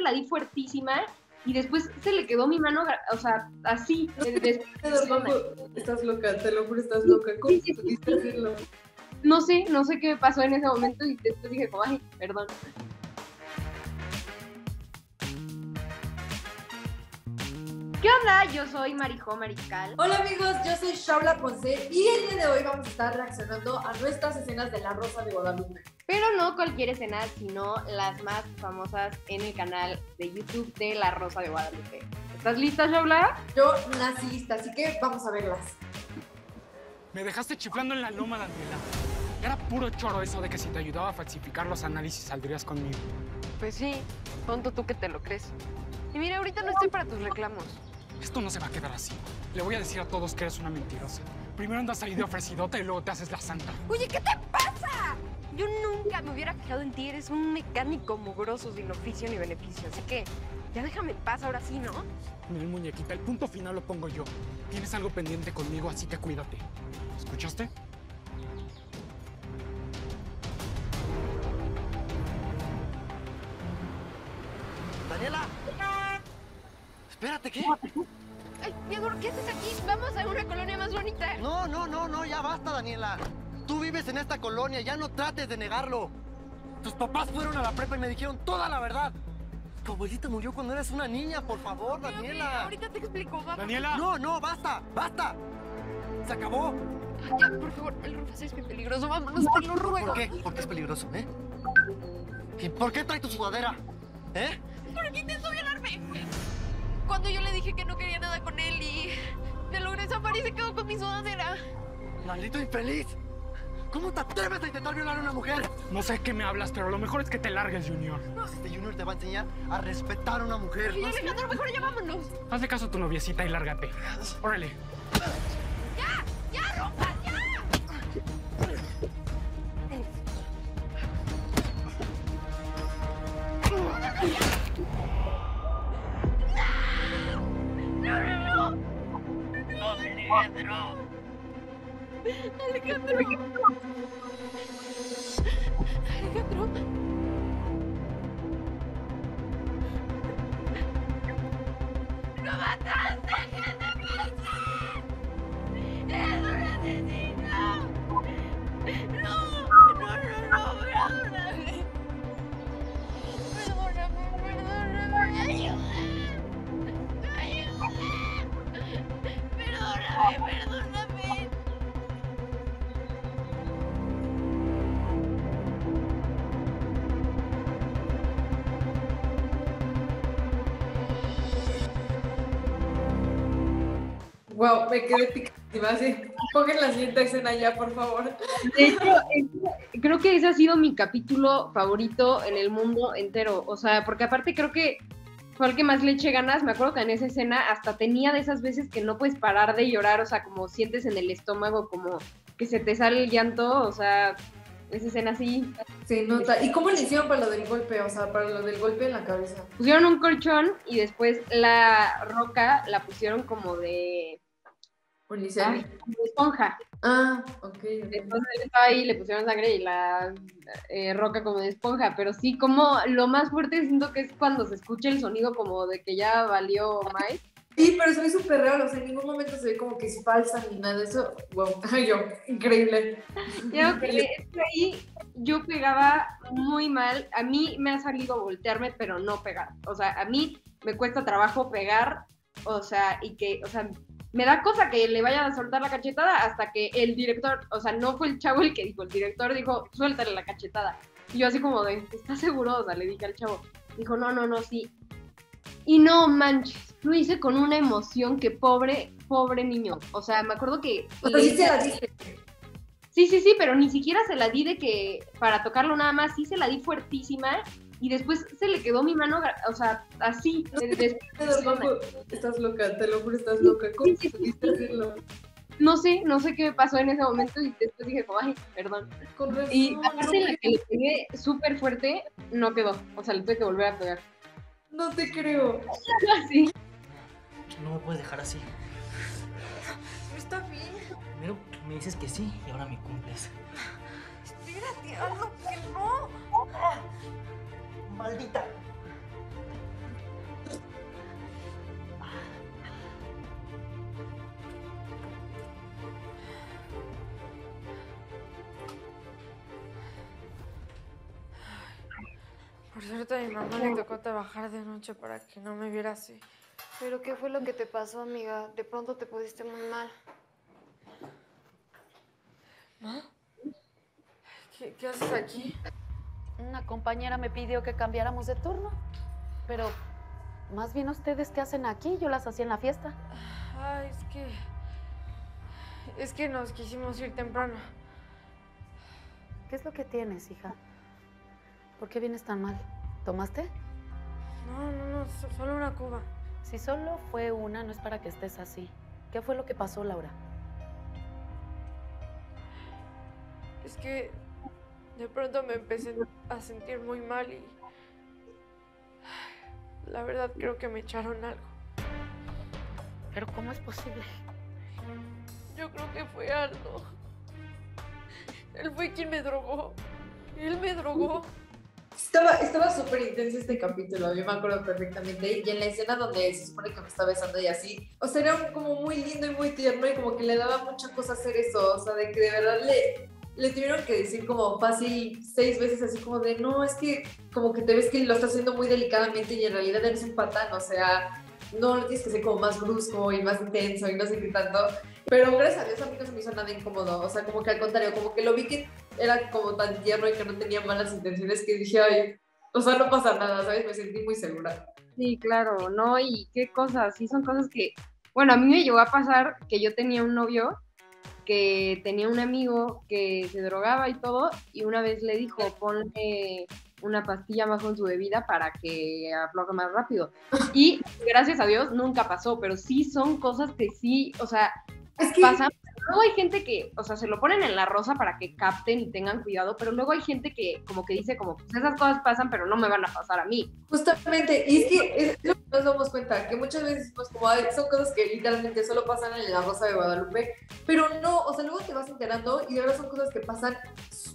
la di fuertísima y después se le quedó mi mano, o sea, así. estás loca, te lo juro, estás loca. ¿Cómo sí, sí, hacerlo? No sé, no sé qué me pasó en ese momento y después dije, como, ay, perdón. ¿Qué onda? Yo soy Marijo Mariscal. Hola amigos, yo soy Shaula Ponce y el día de hoy vamos a estar reaccionando a nuestras escenas de La Rosa de Guadalupe. Pero no cualquier escena, sino las más famosas en el canal de YouTube de La Rosa de Guadalupe. ¿Estás lista, Shaula? Yo nací lista, así que vamos a verlas. Me dejaste chiflando en la loma, Daniela. Era puro choro eso de que si te ayudaba a falsificar los análisis saldrías conmigo. Pues sí, tonto tú que te lo crees. Y mira, ahorita no estoy para tus reclamos. Esto no se va a quedar así. Le voy a decir a todos que eres una mentirosa. Primero andas ahí de ofrecidota y luego te haces la santa. Oye, ¿qué te pasa? Yo nunca me hubiera fijado en ti. Eres un mecánico mugroso sin oficio ni beneficio. Así que ya déjame en paz ahora sí, ¿no? Mi muñequita, el punto final lo pongo yo. Tienes algo pendiente conmigo, así que cuídate. ¿Escuchaste? Daniela. Espérate, ¿qué? Ay, Diego, ¿qué haces aquí? Vamos a una colonia más bonita. No, no, no, no, ya basta, Daniela. Tú vives en esta colonia, ya no trates de negarlo. Tus papás fueron a la prepa y me dijeron toda la verdad. Tu abuelita murió cuando eras una niña, por favor, Daniela. ahorita te explico, vamos. Daniela. No, no, basta, basta. Se acabó. ya, por favor, el Rufus es muy peligroso. Vámonos, te lo ruego. ¿Por qué? ¿Por qué es peligroso, eh? ¿Y por qué trae tu sudadera? ¿Eh? ¿Por qué intentó violarme? Cuando yo le dije que no quería nada con él y me logró desaparecer y se quedó con mi sudadera. ¡Maldito infeliz! ¿Cómo te atreves a intentar violar a una mujer? No sé qué me hablas, pero lo mejor es que te largues, Junior. Este Junior te va a enseñar a respetar a una mujer. Y Alejandro, mejor ya vámonos. Hazle caso a tu noviecita y lárgate. Órale. Alejandro. Alejandro. Alejandro. ¡No mataste! ¿Qué Wow, me quedé picadísima así. Pongan la siguiente escena ya, por favor. De hecho, creo que ese ha sido mi capítulo favorito en el mundo entero. O sea, porque aparte creo que fue el que más le eché ganas. Me acuerdo que en esa escena hasta tenía de esas veces que no puedes parar de llorar, o sea, como sientes en el estómago, como que se te sale el llanto, o sea, esa escena así. Se nota. ¿Y cómo le hicieron para lo del golpe? O sea, para lo del golpe en la cabeza. Pusieron un colchón y después la roca la pusieron como de Policía. esponja. Ah, ok. Entonces él estaba ahí, le pusieron sangre y la eh, roca como de esponja, pero sí, como lo más fuerte siento que es cuando se escucha el sonido como de que ya valió más. Sí, pero se ve súper raro, o sea, en ningún momento se ve como que es falsa ni nada de eso. Wow, yo, increíble. Ya, que ahí yo pegaba muy mal. A mí me ha salido voltearme, pero no pegar. O sea, a mí me cuesta trabajo pegar, o sea, y que, o sea, me da cosa que le vayan a soltar la cachetada hasta que el director, o sea, no fue el chavo el que dijo, el director dijo, suéltale la cachetada. Y yo así como de, ¿estás seguro? O sea, le dije al chavo. Dijo, no, no, no, sí. Y no manches, lo hice con una emoción que pobre, pobre niño. O sea, me acuerdo que... sí se la. Sí, sí, sí, pero ni siquiera se la di de que para tocarlo nada más, sí se la di fuertísima y después se le quedó mi mano, o sea, así. estás loca, te lo juro, estás loca. ¿Cómo sí, hacerlo? No sé, no sé qué me pasó en ese momento y después dije, ay, perdón. y aparte la que le pegué súper fuerte, no quedó. O sea, le tuve que volver a pegar. No te creo. sí. No me puedes dejar así. Está bien. Primero me dices que sí y ahora me cumples. Espérate, algo que no maldita. Por suerte a mi mamá le tocó trabajar de noche para que no me viera así. ¿Pero qué fue lo que te pasó, amiga? De pronto te pusiste muy mal. ¿Ma? ¿Qué, qué haces aquí? Una compañera me pidió que cambiáramos de turno, pero más bien ustedes qué hacen aquí, yo las hacía en la fiesta. Ay, es que... Es que nos quisimos ir temprano. ¿Qué es lo que tienes, hija? ¿Por qué vienes tan mal? ¿Tomaste? No, no, no, so- solo una cuba. Si solo fue una, no es para que estés así. ¿Qué fue lo que pasó, Laura? Es que de pronto me empecé a sentir muy mal y... La verdad creo que me echaron algo. ¿Pero cómo es posible? Yo creo que fue Ardo. Él fue quien me drogó. Él me drogó. Estaba estaba súper intenso este capítulo, yo me acuerdo perfectamente. Y en la escena donde se supone que me está besando y así, o sea, era como muy lindo y muy tierno y como que le daba mucha cosa hacer eso, o sea, de que de verdad le, le tuvieron que decir como fácil seis veces así como de, no, es que como que te ves que lo está haciendo muy delicadamente y en realidad eres un patán, o sea, no lo tienes que ser como más brusco y más intenso y no sé qué tanto. Pero gracias a Dios a mí no se me hizo nada incómodo, o sea, como que al contrario, como que lo vi que era como tan tierno y que no tenía malas intenciones que dije, ay, o sea, no pasa nada, ¿sabes? Me sentí muy segura. Sí, claro, ¿no? Y qué cosas, sí son cosas que, bueno, a mí me llegó a pasar que yo tenía un novio que tenía un amigo que se drogaba y todo, y una vez le dijo, ponle una pastilla más con su bebida para que afloje más rápido. Y gracias a Dios nunca pasó, pero sí son cosas que sí, o sea, Es que pasan. Luego hay gente que, o sea, se lo ponen en la rosa para que capten y tengan cuidado, pero luego hay gente que como que dice como, pues esas cosas pasan, pero no me van a pasar a mí. Justamente, y es que es que nos damos cuenta, que muchas veces pues como "Ay, son cosas que literalmente solo pasan en la Rosa de Guadalupe, pero no, o sea, luego te vas enterando y de verdad son cosas que pasan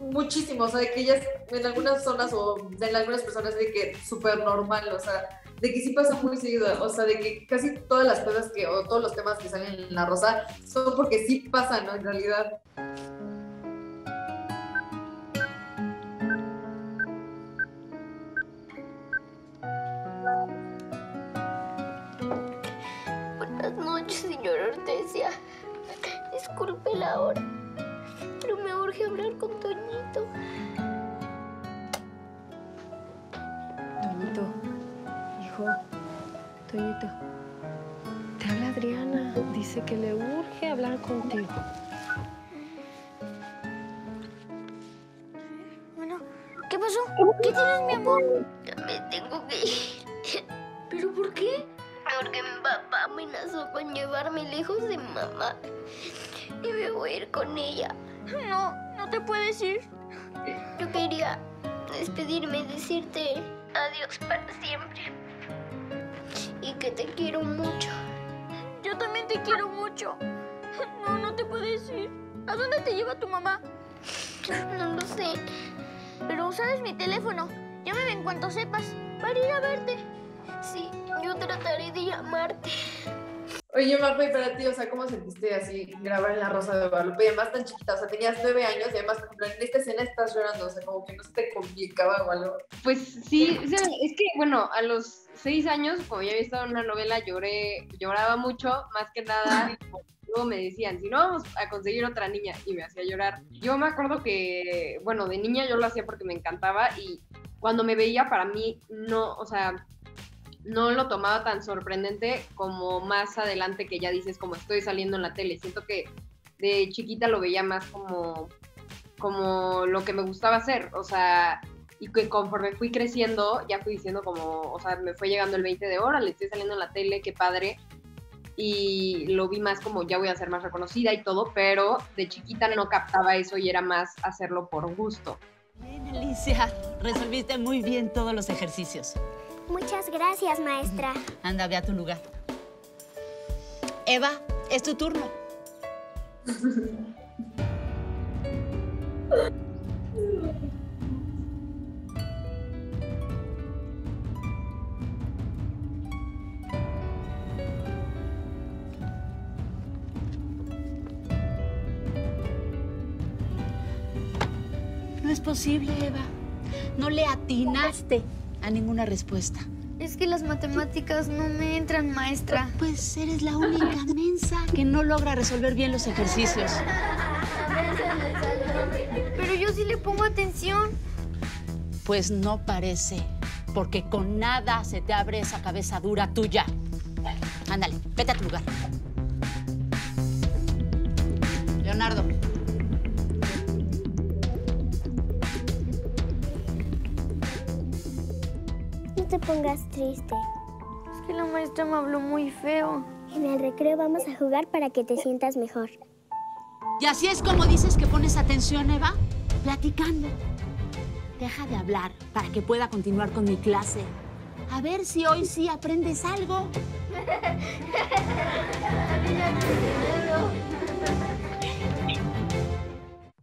muchísimo, o sea, de que ellas en algunas zonas o en algunas personas de que súper normal, o sea, de que sí pasa muy seguido, o sea, de que casi todas las cosas que, o todos los temas que salen en la Rosa son porque sí pasan, ¿no? En realidad. Buenas noches, señora Hortensia. Disculpe la hora, pero me urge hablar con. Toñito, Te habla Adriana. Dice que le urge hablar contigo. Bueno, ¿qué pasó? ¿Qué tienes, mi amor? Ya me tengo que ir. ¿Pero por qué? Porque mi papá amenazó con llevarme lejos de mamá. Y me voy a ir con ella. No, no te puedes ir. Yo quería despedirme y decirte adiós para siempre. Que te quiero mucho. Yo también te quiero mucho. No, no te puedes ir. ¿A dónde te lleva tu mamá? No lo sé. Pero sabes mi teléfono. Llámame en cuanto sepas para ir a verte. Sí, yo trataré de llamarte. Oye, Majo, y para ti, o sea, ¿cómo sentiste así grabar en la Rosa de Guadalupe? Y además tan chiquita, o sea, tenías nueve años y además, por ejemplo, en esta escena estás llorando, o sea, como que no se te complicaba o algo. Pues sí, o sea, es que bueno, a los seis años, como ya había estado en una novela, lloré, lloraba mucho, más que nada, luego me decían, si no vamos a conseguir otra niña, y me hacía llorar. Yo me acuerdo que, bueno, de niña yo lo hacía porque me encantaba y cuando me veía para mí no, o sea, no lo tomaba tan sorprendente como más adelante que ya dices como estoy saliendo en la tele. Siento que de chiquita lo veía más como, como lo que me gustaba hacer, o sea, y que conforme fui creciendo, ya fui diciendo como, o sea, me fue llegando el 20 de hora, le estoy saliendo en la tele, qué padre, y lo vi más como ya voy a ser más reconocida y todo, pero de chiquita no captaba eso y era más hacerlo por gusto. Bien, Alicia, resolviste muy bien todos los ejercicios. Muchas gracias, maestra. Anda, ve a tu lugar. Eva, es tu turno. No es posible, Eva. No le atinaste. A ninguna respuesta. Es que las matemáticas no me entran, maestra. Pues eres la única mensa que no logra resolver bien los ejercicios. Pero yo sí le pongo atención. Pues no parece, porque con nada se te abre esa cabeza dura tuya. Ándale, vete a tu lugar. Leonardo. Te pongas triste. Es que la maestra me habló muy feo. En el recreo vamos a jugar para que te sientas mejor. ¿Y así es como dices que pones atención, Eva? Platicando. Deja de hablar para que pueda continuar con mi clase. A ver si hoy sí aprendes algo.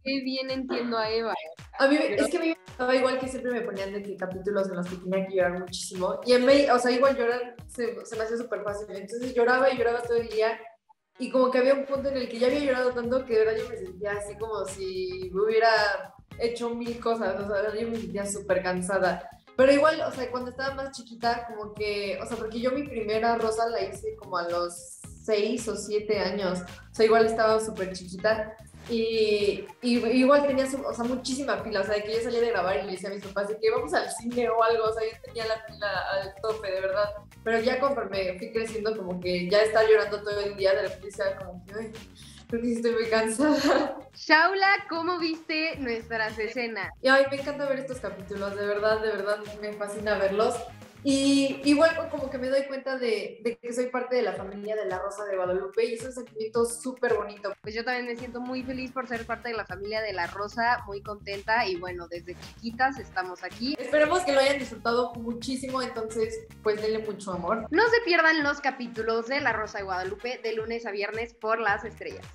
Qué bien entiendo a Eva. A mí, es que a mí me pasaba igual que siempre me ponían de que capítulos en los que tenía que llorar muchísimo. Y en vez, o sea, igual llorar se, se me hacía súper fácil. Entonces lloraba y lloraba todo el día. Y como que había un punto en el que ya había llorado tanto que de verdad yo me sentía así como si me hubiera hecho mil cosas. O sea, yo me sentía súper cansada. Pero igual, o sea, cuando estaba más chiquita, como que, o sea, porque yo mi primera rosa la hice como a los seis o siete años. O sea, igual estaba súper chiquita. Y, y igual tenía su- o sea, muchísima pila, o sea, de que yo salía de grabar y le decía a mis papás de que vamos al cine o algo, o sea, yo tenía la pila al tope, de verdad. Pero ya conforme fui creciendo, como que ya estar llorando todo el día, de repente estaba como que, ay, creo que sí estoy muy cansada. Shaula, ¿cómo viste nuestras escenas? Y ay, me encanta ver estos capítulos, de verdad, de verdad, me fascina verlos. Y igual como que me doy cuenta de, de que soy parte de la familia de la Rosa de Guadalupe y es un sentimiento súper bonito. Pues yo también me siento muy feliz por ser parte de la familia de La Rosa, muy contenta y bueno, desde chiquitas estamos aquí. Esperemos que lo hayan disfrutado muchísimo, entonces pues denle mucho amor. No se pierdan los capítulos de La Rosa de Guadalupe de lunes a viernes por las estrellas.